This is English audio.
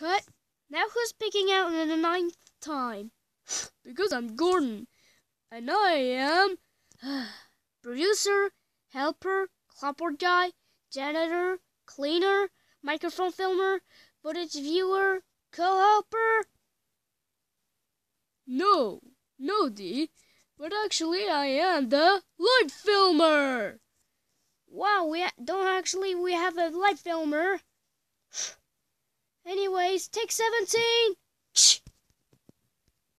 Cut. Now who's picking out in the ninth time? because I'm Gordon. And I am producer, helper, clapboard guy, janitor, cleaner, microphone filmer, footage viewer, co-helper. No, no, Dee. But actually, I am the light filmer. Wow, we don't actually we have a light filmer. Anyways, take 17.